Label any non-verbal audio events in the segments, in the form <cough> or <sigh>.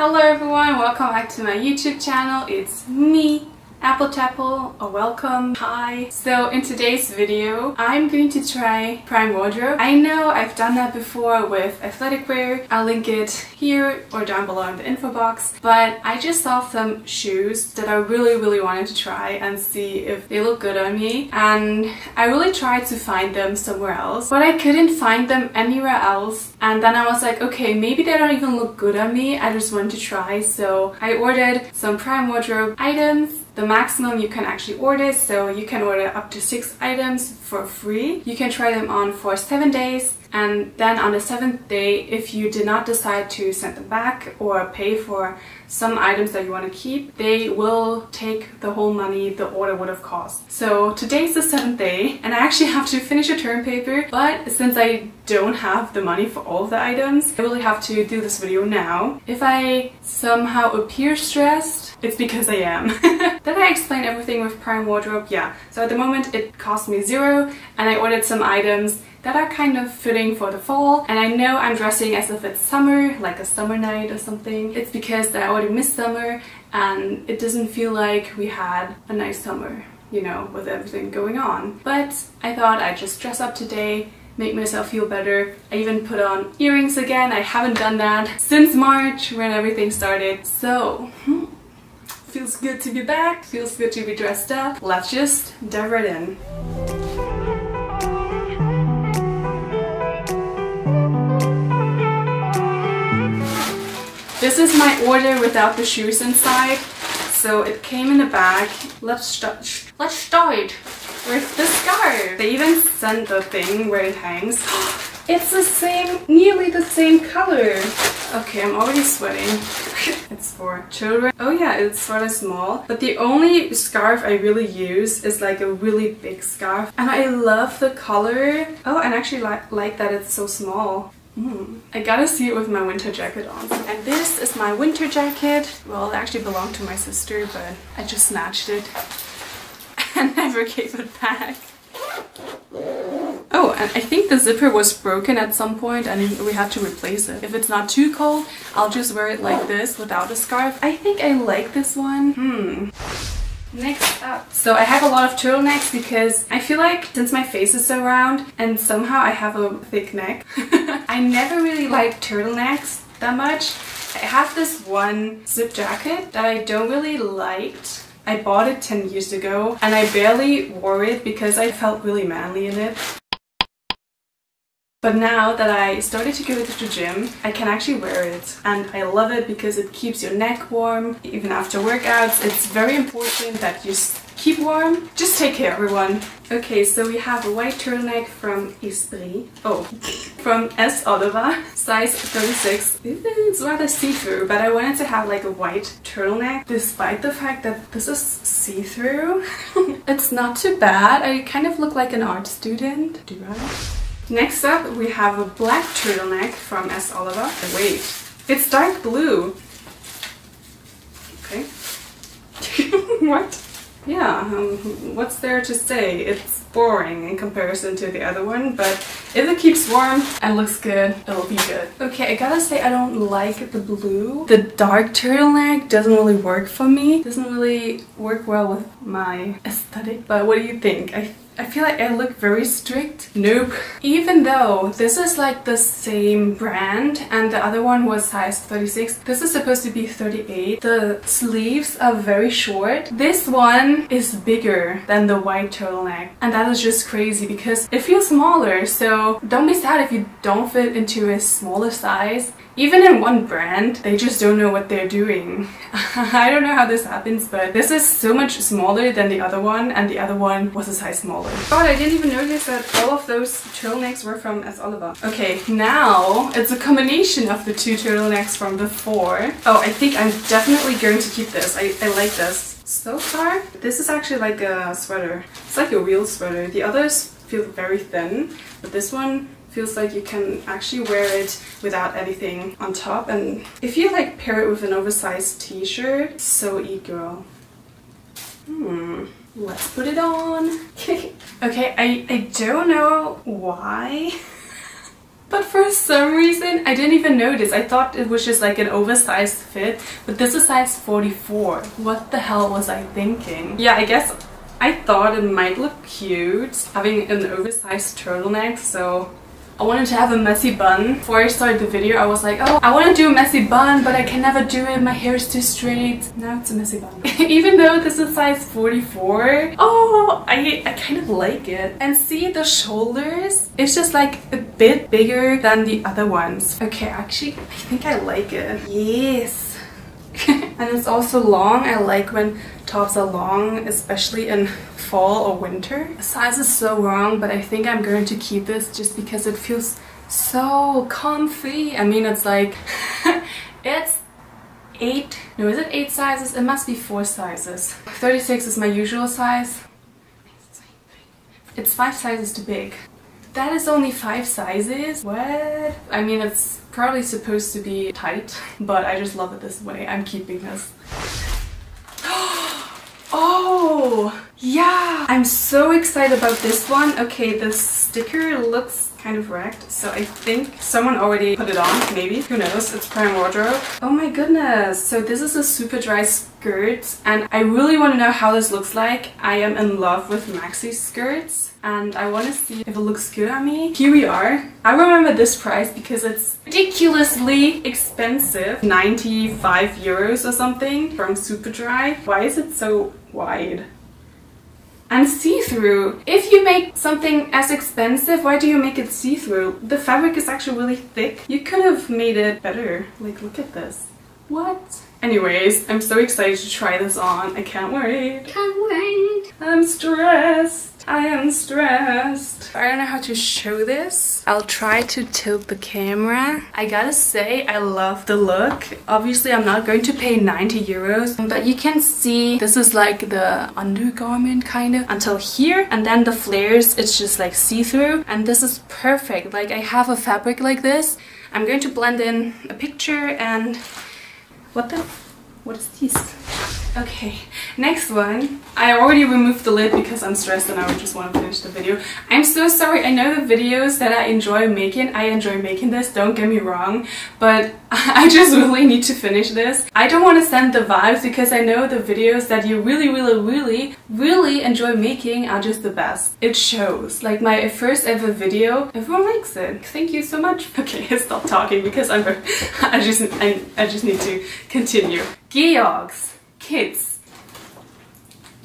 Hello everyone, welcome back to my YouTube channel. It's me, Appletapple, a welcome, hi. So in today's video, I'm going to try Prime Wardrobe. I know I've done that before with athletic wear. I'll link it here or down below in the info box. But I just saw some shoes that I really, really wanted to try and see if they look good on me. And I really tried to find them somewhere else, but I couldn't find them anywhere else. And then I was like, okay, maybe they don't even look good on me. I just want to try. So I ordered some Prime Wardrobe items the maximum you can actually order so you can order up to six items for free. You can try them on for seven days and then on the seventh day if you did not decide to send them back or pay for some items that you want to keep they will take the whole money the order would have cost. So today's the seventh day and I actually <laughs> have to finish a term paper but since I don't have the money for all the items I really have to do this video now. If I somehow appear stressed it's because I am <laughs> did I explain everything with Prime Wardrobe yeah so at the moment it cost me zero and I ordered some items that are kind of fitting for the fall and I know I'm dressing as if it's summer, like a summer night or something. It's because I already missed summer and it doesn't feel like we had a nice summer, you know, with everything going on. But I thought I'd just dress up today make myself feel better. I even put on earrings again. I haven't done that since March when everything started. So, hmm, feels good to be back. Feels good to be dressed up. Let's just dive right in. This is my order without the shoes inside. So it came in a bag. Let's start. Let's start with the scarf. They even sent the thing where it hangs. <gasps> It's the same, nearly the same color. Okay, I'm already sweating. For children. Oh yeah, it's rather small. But the only scarf I really use is like a really big scarf. And I love the color. Oh, and actually like, like that it's so small. Mm. I gotta see it with my winter jacket on. And this is my winter jacket. Well, it actually belonged to my sister, but I just snatched it <laughs> and never gave it back. Oh, and I think the zipper was broken at some point and we had to replace it. If it's not too cold, I'll just wear it like this without a scarf. I think I like this one. Hmm. Next up. So I have a lot of turtlenecks because I feel like since my face is so round and somehow I have a thick neck, <laughs> I never really liked turtlenecks that much. I have this one zip jacket that I don't really liked. I bought it 10 years ago and I barely wore it because I felt really manly in it. But now that I started to go to the gym, I can actually wear it and I love it because it keeps your neck warm. Even after workouts, it's very important that you keep warm. Just take care everyone. Okay, so we have a white turtleneck from Esprit. Oh, <laughs> from S. Oliver, size 36. It's rather see-through, but I wanted to have like a white turtleneck despite the fact that this is see-through. <laughs> it's not too bad. I kind of look like an art student. Do I? Next up, we have a black turtleneck from S. Oliver. Wait, it's dark blue. Okay. <laughs> what? Yeah, um, what's there to say? It's boring in comparison to the other one, but if it keeps warm and looks good, it'll be good. Okay, I gotta say I don't like the blue. The dark turtleneck doesn't really work for me. Doesn't really work well with my aesthetic, but what do you think? I I feel like I look very strict. Nope. Even though this is like the same brand and the other one was size 36, this is supposed to be 38. The sleeves are very short. This one is bigger than the white turtleneck and that is just crazy because it feels smaller so don't be sad if you don't fit into a smaller size. Even in one brand, they just don't know what they're doing. <laughs> I don't know how this happens, but this is so much smaller than the other one, and the other one was a size smaller. God, I didn't even notice that all of those turtlenecks were from S. Oliver. Okay, now it's a combination of the two turtlenecks from before. Oh, I think I'm definitely going to keep this. I, I like this. So far, this is actually like a sweater. It's like a real sweater. The others feel very thin, but this one feels like you can actually wear it without anything on top and if you like pair it with an oversized t-shirt so e-girl hmm let's put it on <laughs> okay I, I don't know why <laughs> But for some reason, I didn't even notice. I thought it was just like an oversized fit, but this is size 44. What the hell was I thinking? Yeah, I guess I thought it might look cute having an oversized turtleneck, so I wanted to have a messy bun. Before I started the video, I was like, oh, I want to do a messy bun, but I can never do it. My hair is too straight. Now it's a messy bun. <laughs> Even though this is size 44, oh, I, I kind of like it. And see the shoulders? It's just like a bit bigger than the other ones. Okay, actually, I think I like it. Yes. <laughs> and it's also long. I like when tops are long, especially in fall or winter. The size is so wrong, but I think I'm going to keep this just because it feels so comfy. I mean, it's like, <laughs> it's eight, no, is it eight sizes? It must be four sizes. 36 is my usual size. It's five sizes too big. That is only five sizes? What? I mean, it's probably supposed to be tight, but I just love it this way. I'm keeping this. Oh! Yeah! I'm so excited about this one. Okay, the sticker looks kind of wrecked, so I think someone already put it on, maybe. Who knows? It's Prime Wardrobe. Oh my goodness! So this is a Superdry skirt, and I really want to know how this looks like. I am in love with maxi skirts and I want to see if it looks good on me. Here we are. I remember this price because it's ridiculously expensive. 95 euros or something from Superdry. Why is it so wide? And see-through. If you make something as expensive, why do you make it see-through? The fabric is actually really thick. You could have made it better. Like, look at this. What? Anyways, I'm so excited to try this on. I can't wait. Can't wait. I'm stressed. I am stressed. I don't know how to show this. I'll try to tilt the camera. I gotta say, I love the look. Obviously, I'm not going to pay 90 euros, but you can see this is like the undergarment kind of until here. And then the flares, it's just like see-through. And this is perfect. Like I have a fabric like this. I'm going to blend in a picture and what the, what is this? Okay, next one. I already removed the lid because I'm stressed and I just want to finish the video. I'm so sorry. I know the videos that I enjoy making, I enjoy making this, don't get me wrong, but <laughs> I just really need to finish this. I don't want to send the vibes because I know the videos that you really, really, really, really enjoy making are just the best. It shows. Like my first ever video, everyone likes it. Thank you so much. <laughs> Okay, stop talking because I'm <laughs> I just I, I just need to continue. Geox kids.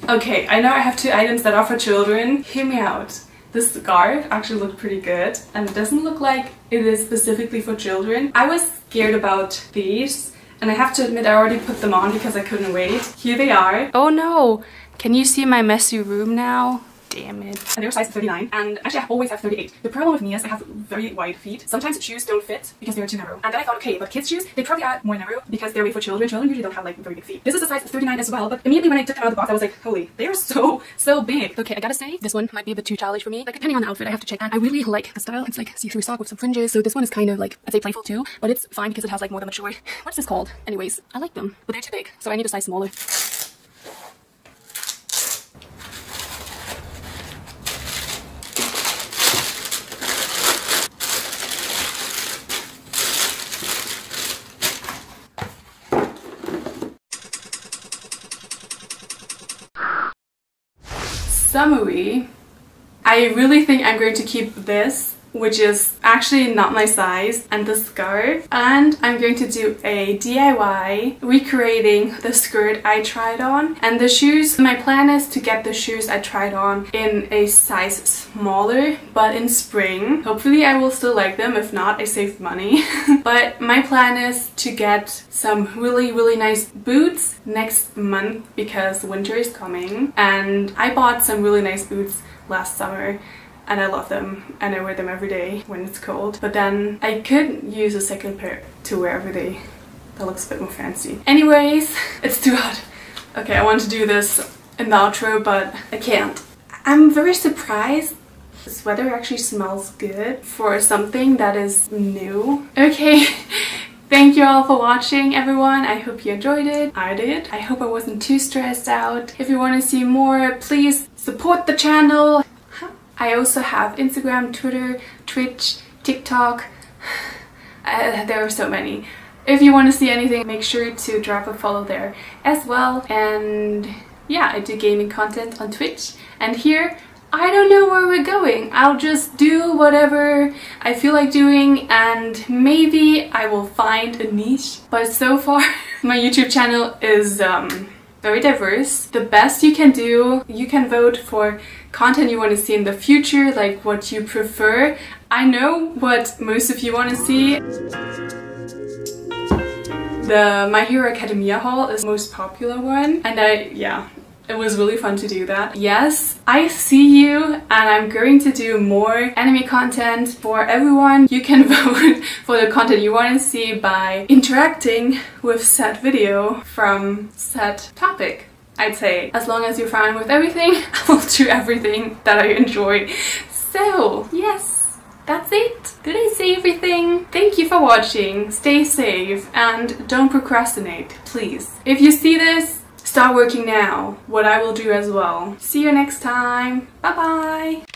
Okay, I know I have two items that are for children. Hear me out. This scarf actually looked pretty good and it doesn't look like it is specifically for children. I was scared about these and I have to admit I already put them on because I couldn't wait. Here they are. Oh no! Can you see my messy room now? Damn it. And they're size 39 and actually I always have 38. The problem with me is I have very wide feet. Sometimes shoes don't fit because they're too narrow. And then I thought, okay, but kids shoes, they probably are more narrow because they're made for children. Children usually don't have like very big feet. This is a size 39 as well, but immediately when I took them out of the box, I was like, holy, they are so, so big. Okay, I gotta say, this one might be a bit too childish for me. Like depending on the outfit, I have to check. And I really like the style. It's like see-through sock with some fringes. So this one is kind of like, I'd say playful too, but it's fine because it has like more the mature, <laughs> what's this called? Anyways, I like them, but they're too big. So I need a size smaller. Summary, I really think I'm going to keep this which is actually not my size, and the scarf. And I'm going to do a DIY recreating the skirt I tried on. And the shoes, my plan is to get the shoes I tried on in a size smaller, but in spring. Hopefully I will still like them, if not I saved money. <laughs> but my plan is to get some really really nice boots next month because winter is coming. And I bought some really nice boots last summer and I love them and I wear them every day when it's cold. But then I could use a second pair to wear every day. That looks a bit more fancy. Anyways, <laughs> it's too hot. Okay, I want to do this in the outro, but I can't. I'm very surprised this weather actually smells good for something that is new. Okay, <laughs> Thank you all for watching everyone. I hope you enjoyed it. I did. I hope I wasn't too stressed out. If you want to see more, please support the channel. I also have Instagram, Twitter, Twitch, TikTok, <sighs> Uh, there are so many. If you want to see anything, make sure to drop a follow there as well. And yeah, I do gaming content on Twitch. And here, I don't know where we're going. I'll just do whatever I feel like doing and maybe I will find a niche. But so far, <laughs> my YouTube channel is um, very diverse. The best you can do, you can vote for content you want to see in the future, like what you prefer. I know what most of you want to see. The My Hero Academia haul is the most popular one and I, yeah, it was really fun to do that. Yes, I see you and I'm going to do more anime content for everyone. You can <laughs> vote for the content you want to see by interacting with said video from said topic. I'd say as long as you're fine with everything, <laughs> I will do everything that I enjoy. So, yes, that's it. Did I say everything? Thank you for watching, stay safe, and don't procrastinate, please. If you see this, start working now, what I will do as well. See you next time. Bye bye.